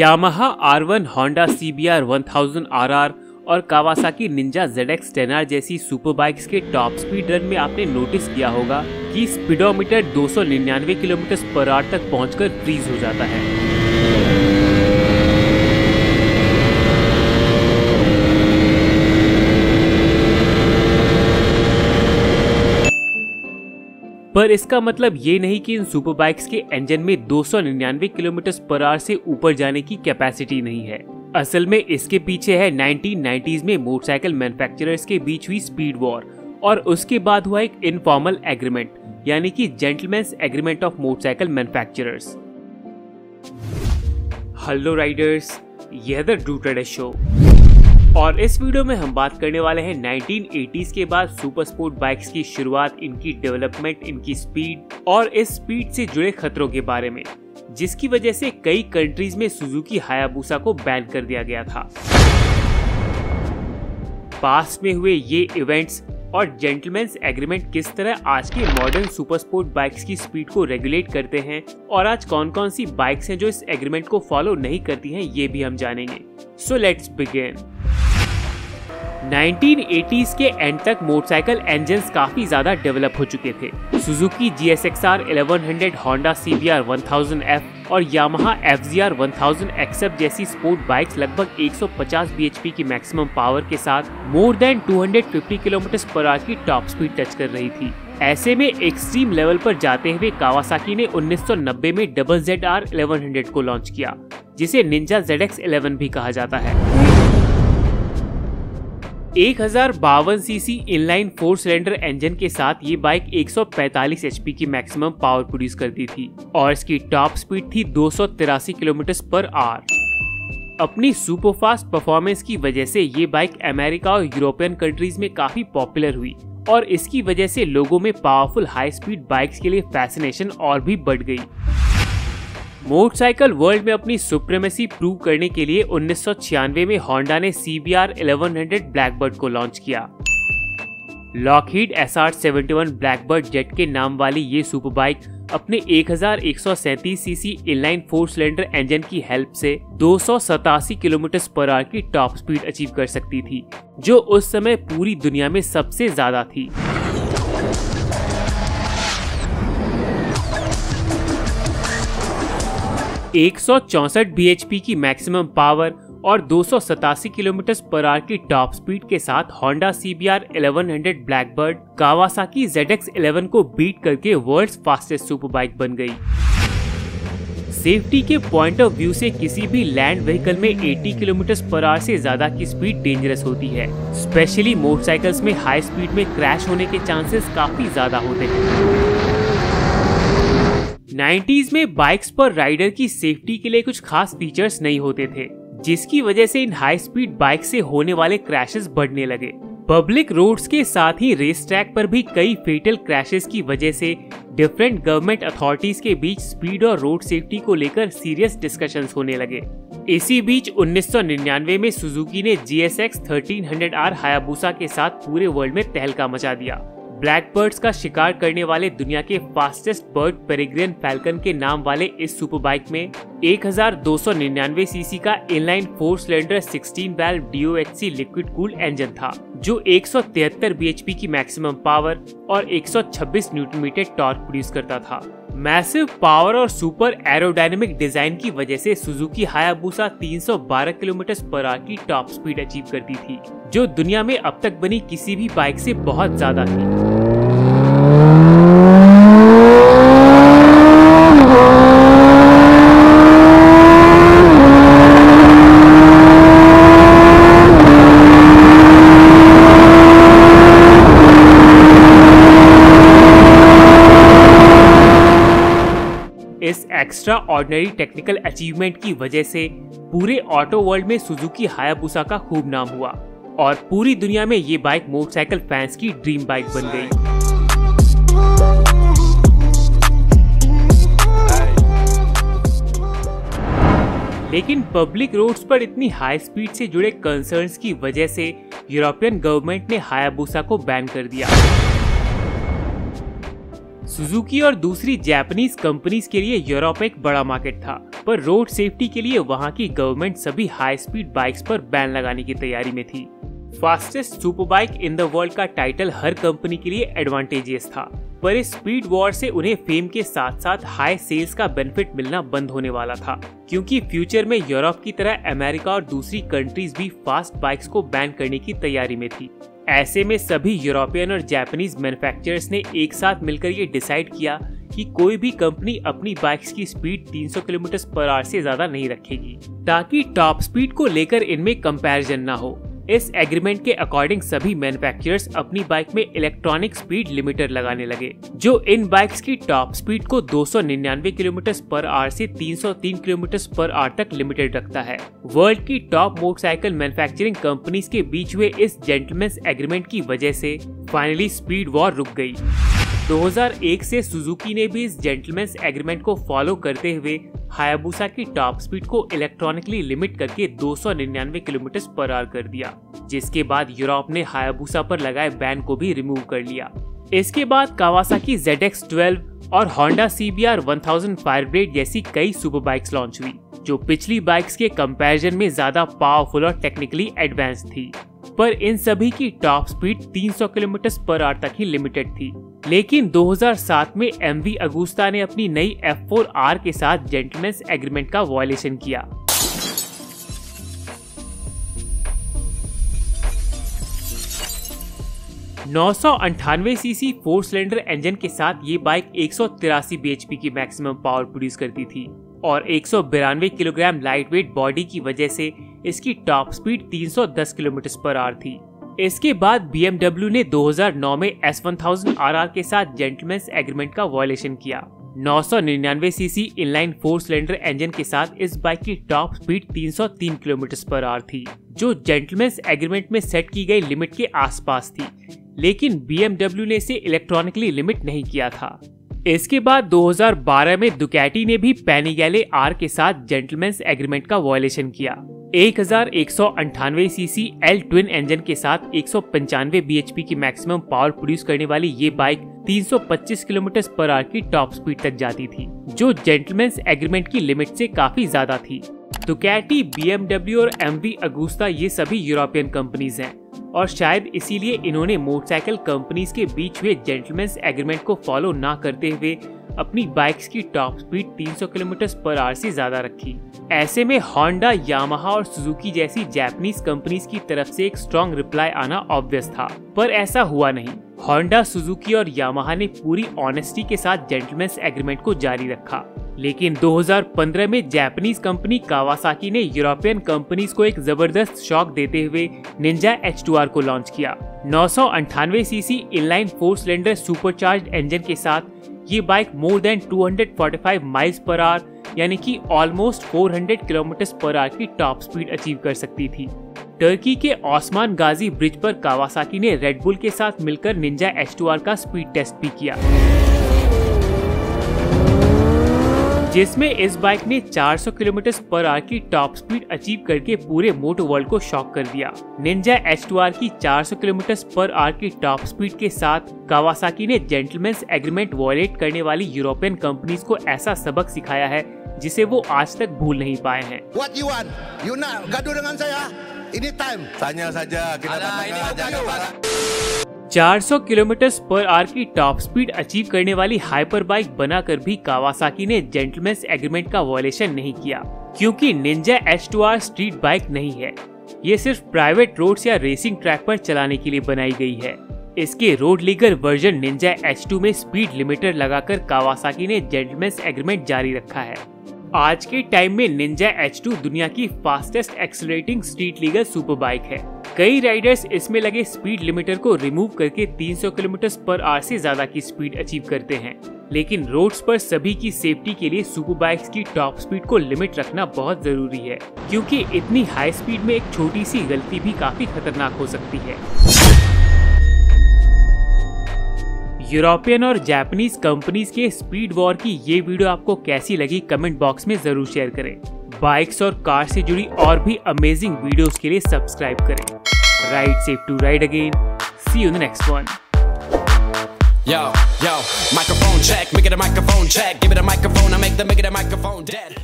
Yamaha R one, Honda C B R one thousand R R और Kawasaki ninja Z X ten R जैसी super bikes के top speed run में आपने notice किया होगा कि स्पीडोमीटर 299 किलोमीटर पर आर तक पहुंचकर फ्रीज हो जाता है। पर इसका मतलब ये नहीं कि इन सुपर बाइक्स के इंजन में 299 किलोमीटर पर आवर से ऊपर जाने की कैपेसिटी नहीं है। असल में इसके पीछे है 1990s में मोटरसाइकिल मैन्युफैक्चरर्स के बीच हुई स्पीड वॉर और उसके बाद हुआ एक इनफॉर्मल एग्रीमेंट यानी कि gentleman's agreement of motorcycle manufacturers hello riders यह द ड्रूटेड शो और इस वीडियो में हम बात करने वाले हैं 1980s के बाद सुपर स्पोर्ट बाइक्स की शुरुआत, इनकी डेवलपमेंट, इनकी स्पीड और इस स्पीड से जुड़े खतरों के बारे में, जिसकी वजह से कई कंट्रीज़ में सुजुकी हायाबूसा को बैन कर दिया गया था। पास्ट में हुए ये इवेंट्स और जेंटलमैन्स एग्रीमेंट किस तरह आज के मॉडर्न सुपर स्पोर्ट बाइक्स की स्पीड को रेगुलेट करते हैं और आज कौन कौन सी बाइक्स हैं जो इस एग्रीमेंट को फॉलो नहीं करती हैं, ये भी हम जानेंगे। So let's begin. 1980s के एंड तक मोटरसाइकिल इंजन काफ़ी ज़्यादा डेवलप हो चुके थे। Suzuki G S X R eleven hundred Honda C B R one thousand F और Yamaha F G R one thousand except जैसी स्पोर्ट बाइक्स लगभग 150 bhp की मैक्सिमम पावर के साथ मोर देन 250 किलोमीटर पर आवर की टॉप स्पीड टच कर रही थी। ऐसे में एक्सट्रीम लेवल पर जाते हुए कावासाकी ने 1990 में डबल जेड आर इलेवन को लॉन्च किया, जिसे निंजा जेड एक्स इलेवन भी कहा जाता है। एक हज़ार बावन CC inline four cylinder engine के साथ ये बाइक 145 एचपी की मैक्सिमम पावर प्रोड्यूस करती थी और इसकी टॉप स्पीड थी दो सौ तिरासी किलोमीटर पर आवर अपनी सुपरफास्ट परफॉर्मेंस की वजह से ये बाइक अमेरिका और यूरोपियन कंट्रीज़ में काफ़ी पॉपुलर हुई और इसकी वजह से लोगों में पावरफुल हाई स्पीड बाइक्स के लिए फैसिनेशन और भी बढ़ गई। मोटरसाइकिल वर्ल्ड में अपनी सुप्रीमेसी प्रूव करने के लिए उन्नीस सौ छियानवे में होंडा ने सी बी आर ब्लैकबर्ड को लॉन्च किया। Lockheed S R seventy one Blackbird jet के नाम वाली ये सुपर बाइक अपने एक CC inline four cylinder engine की हेल्प से दो सौ सतासी किलोमीटर पर आवर की टॉप स्पीड अचीव कर सकती थी, जो उस समय पूरी दुनिया में सबसे ज़्यादा थी। एक bhp की मैक्सिमम पावर और दो सौ सतासी किलोमीटर पर आवर की टॉप स्पीड के साथ Honda C B R eleven hundred Blackbird Kawasaki Z X eleven को बीट करके वर्ल्ड फास्टेस्ट सुपर बाइक बन गई। सेफ्टी के पॉइंट ऑफ़ व्यू से किसी भी लैंड व्हीकल में 80 किलोमीटर पर आवर से ज़्यादा की स्पीड डेंजरस होती है। स्पेशली मोटरसाइकिल्स में हाई स्पीड में क्रैश होने के चांसेस काफ़ी ज़्यादा होते हैं। 90s में बाइक्स पर राइडर की सेफ्टी के लिए कुछ खास फीचर्स नहीं होते थे, जिसकी वजह से इन हाई स्पीड बाइक से होने वाले क्रैशेस बढ़ने लगे। पब्लिक रोड्स के साथ ही रेस ट्रैक पर भी कई फेटल क्रैशेस की वजह से डिफरेंट गवर्नमेंट अथॉरिटीज के बीच स्पीड और रोड सेफ्टी को लेकर सीरियस डिस्कशन होने लगे। इसी बीच 1999 में सुजुकी ने G S X thirteen hundred R Hayabusa के साथ पूरे वर्ल्ड में तहलका मचा दिया। ब्लैक बर्ड्स का शिकार करने वाले दुनिया के फास्टेस्ट बर्ड पेरिग्रेन फैल्कन के नाम वाले इस सुपर बाइक में 1299 सीसी का inline four cylinder 16 valve DOHC liquid cool engine था। जो 173 bhp की मैक्सिमम पावर और 126 न्यूटन मीटर टॉर्क प्रोड्यूस करता था। मैसिव पावर और सुपर एरोडायनेमिक डिज़ाइन की वजह से सुजुकी हायाबूसा 312 किलोमीटर पर आवर की टॉप स्पीड अचीव करती थी, जो दुनिया में अब तक बनी किसी भी बाइक से बहुत ज़्यादा थी इस एक्स्ट्रा ऑर्डिनरी टेक्निकल अचीवमेंट की वजह से पूरे ऑटो वर्ल्ड में सुजुकी हायाबुसा का खूब नाम हुआ और पूरी दुनिया में ये बाइक मोटरसाइकिल फैंस की ड्रीम बाइक बन गई। लेकिन पब्लिक रोड्स पर इतनी हाई स्पीड से जुड़े कंसर्न्स की वजह से यूरोपियन गवर्नमेंट ने हायाबुसा को बैन कर दिया। सुजुकी और दूसरी जापानीज कंपनीज़ के लिए यूरोप एक बड़ा मार्केट था, पर रोड सेफ्टी के लिए वहाँ की गवर्नमेंट सभी हाई स्पीड बाइक्स पर बैन लगाने की तैयारी में थी। Fastest super bike in the world का टाइटल हर कंपनी के लिए एडवांटेजियस था, पर इस स्पीड वॉर से उन्हें फेम के साथ साथ हाई सेल्स का बेनिफिट मिलना बंद होने वाला था, क्योंकि फ्यूचर में यूरोप की तरह अमेरिका और दूसरी कंट्रीज़ भी फास्ट बाइक्स को बैन करने की तैयारी में थी। ऐसे में सभी यूरोपियन और जापानीज मैन्युफैक्चरर्स ने एक साथ मिलकर ये डिसाइड किया कि कोई भी कंपनी अपनी बाइक्स की स्पीड 300 किलोमीटर पर आवर से ज़्यादा नहीं रखेगी, ताकि टॉप स्पीड को लेकर इनमें कंपैरिजन ना हो। इस एग्रीमेंट के अकॉर्डिंग सभी मैन्युफैक्चरर्स अपनी बाइक में इलेक्ट्रॉनिक स्पीड लिमिटर लगाने लगे, जो इन बाइक्स की टॉप स्पीड को दो सौ निन्यानवे किलोमीटर पर आवर से 303 किलोमीटर पर आवर तक लिमिटेड रखता है। वर्ल्ड की टॉप मोटरसाइकिल मैन्युफैक्चरिंग कंपनीज़ के बीच हुए इस जेंटलमैन एग्रीमेंट की वजह से फाइनली स्पीड वॉर रुक गई। 2001 से सुजुकी ने भी इस जेंटलमैन एग्रीमेंट को फॉलो करते हुए हायाबुसा की टॉप स्पीड को इलेक्ट्रॉनिकली लिमिट करके 299 किलोमीटर पर आवर कर दिया, जिसके बाद यूरोप ने हायाबूसा पर लगाए बैन को भी रिमूव कर लिया। इसके बाद कावासा की कावासाकी ZX12 और होंडा CBR 1000 फायरब्रेड जैसी कई सुपर बाइक्स लॉन्च हुई, जो पिछली बाइक्स के कंपैरिजन में ज़्यादा पावरफुल और टेक्निकली एडवांस थी। पर इन सभी की टॉप स्पीड 300 किलोमीटर पर आवर तक ही लिमिटेड थी। लेकिन 2007 में एम वी अगुस्ता ने अपनी नई F4R के साथ जेंटलमैन एग्रीमेंट का वायलेशन किया। नौ सौ अंठानवे सीसी फोर सिलेंडर इंजन के साथ ये बाइक एक सौ तिरासी की मैक्सिमम पावर प्रोड्यूस करती थी। और एक किलोग्राम लाइट वेट बॉडी की वजह से इसकी टॉप स्पीड 310 किलोमीटर पर आवर थी। इसके बाद BMW ने 2009 में S1000RR के साथ जेंटलमैन एग्रीमेंट का वायलेशन किया। 999 CC inline four cylinder engine के साथ इस बाइक की टॉप स्पीड 303 किलोमीटर पर आवर थी, जो जेंटलमैन एग्रीमेंट में सेट की गई लिमिट के आसपास थी, लेकिन BMW ने इसे इलेक्ट्रॉनिकली लिमिट नहीं किया था। इसके बाद 2012 में दुकैटी ने भी पैनिगैले आर के साथ जेंटलमैन एग्रीमेंट का वायलेशन किया। एक हज़ार सीसी एल ट्विन इंजन के साथ एक सौ बीएचपी की मैक्सिमम पावर प्रोड्यूस करने वाली ये बाइक 325 किलोमीटर पर आवर की टॉप स्पीड तक जाती थी, जो जेंटलमैन एग्रीमेंट की लिमिट से काफ़ी ज़्यादा थी। दुकैटी बी और एम अगुस्ता ये सभी यूरोपियन कंपनीज़ हैं। और शायद इसीलिए इन्होंने मोटरसाइकिल कंपनीज़ के बीच हुए जेंटलमैन एग्रीमेंट को फॉलो ना करते हुए अपनी बाइक्स की टॉप स्पीड 300 किलोमीटर पर आवर से ज़्यादा रखी। ऐसे में होंडा यामाहा और सुजुकी जैसी जापानीज कंपनीज़ की तरफ़ से एक स्ट्रॉन्ग रिप्लाई आना ऑब्वियस था। पर ऐसा हुआ नहीं। होंडा सुजुकी और यामाहा ने पूरी ऑनेस्टी के साथ जेंटलमैन एग्रीमेंट को जारी रखा। लेकिन 2015 में जापानीज कंपनी कावासाकी ने यूरोपियन कंपनीज़ को एक ज़बरदस्त शॉक देते हुए निंजा एच को लॉन्च किया। नौ CC inline four cylinder supercharge engine के साथ ये बाइक मोर देन 245 माइल्स पर आवर यानी कि ऑलमोस्ट 400 किलोमीटर पर आवर की टॉप स्पीड अचीव कर सकती थी। टर्की के ओस्मान गाजी ब्रिज पर कावासाकी ने रेडबुल के साथ मिलकर निंजा एच का स्पीड टेस्ट भी किया। जिसमें इस बाइक ने 400 किलोमीटर पर आवर की टॉप स्पीड अचीव करके पूरे मोटो वर्ल्ड को शॉक कर दिया निंजा एच की 400 किलोमीटर पर आवर की टॉप स्पीड के साथ कावासाकी ने जेंटलमैन एग्रीमेंट वॉयलेट करने वाली यूरोपियन कंपनीज़ को ऐसा सबक सिखाया है जिसे वो आज तक भूल नहीं पाए हैं What you want? You nak gaduh dengan saya? Anytime. Tanya saja. Kita Alah, 400 kilometre पर आवर की टॉप स्पीड अचीव करने वाली हाइपर बाइक बनाकर भी कावासाकी ने जेंटलमैन एग्रीमेंट का वॉयलेशन नहीं किया, क्योंकि ninja H two R street bike नहीं है। ये सिर्फ़ प्राइवेट रोड्स या रेसिंग ट्रैक पर चलाने के लिए बनाई गई है। इसके road legal version ninja H2 में स्पीड लिमिटर लगाकर कावासाकी ने जेंटलमैन एग्रीमेंट जारी रखा है। आज के टाइम में निंजा H2 दुनिया की fastest accelerating street legal super bike है। कई राइडर्स इसमें लगे स्पीड लिमिटर को रिमूव करके 300 किलोमीटर पर आवर से ज़्यादा की स्पीड अचीव करते हैं। लेकिन रोड्स पर सभी की सेफ्टी के लिए सुपर बाइक्स की टॉप स्पीड को लिमिट रखना बहुत ज़रूरी है, क्योंकि इतनी हाई स्पीड में एक छोटी सी गलती भी काफ़ी खतरनाक हो सकती है। यूरोपियन और जापानीज कंपनीज़ के स्पीड वॉर की ये वीडियो आपको कैसी लगी कमेंट बॉक्स में ज़रूर शेयर करें। बाइक्स और कार से जुड़ी और भी अमेजिंग वीडियोस के लिए सब्सक्राइब करें। Ride safe to ride again see you next one Yo, yo, microphone check, make it a microphone check, give it a microphone, I make the make it a microphone dead.